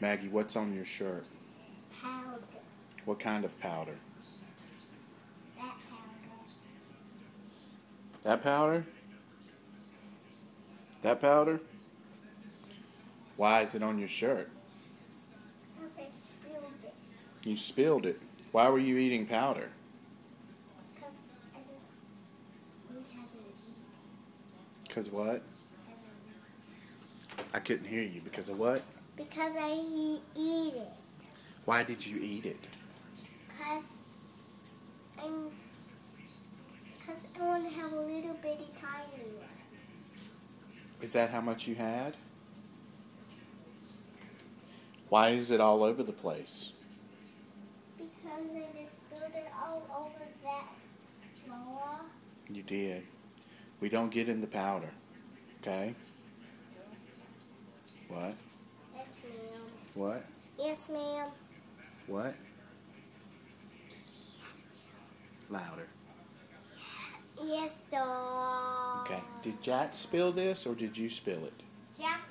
Maggie, what's on your shirt? Powder. What kind of powder? That powder. That powder? That powder? Why is it on your shirt? Because I spilled it. You spilled it. Why were you eating powder? Because I just. Because what? I couldn't hear you. Because of what? Because I e- eat it. Why did you eat it? Because I'm. Because I want to have a little bitty tiny one. Is that how much you had? Why is it all over the place? Because I just spilled it all over that floor. You did. We don't get in the powder. Okay? What? Yes, ma'am. What? Yes, ma'am. What? Louder. Yes, sir. Okay. Did Jack spill this or did you spill it? Jack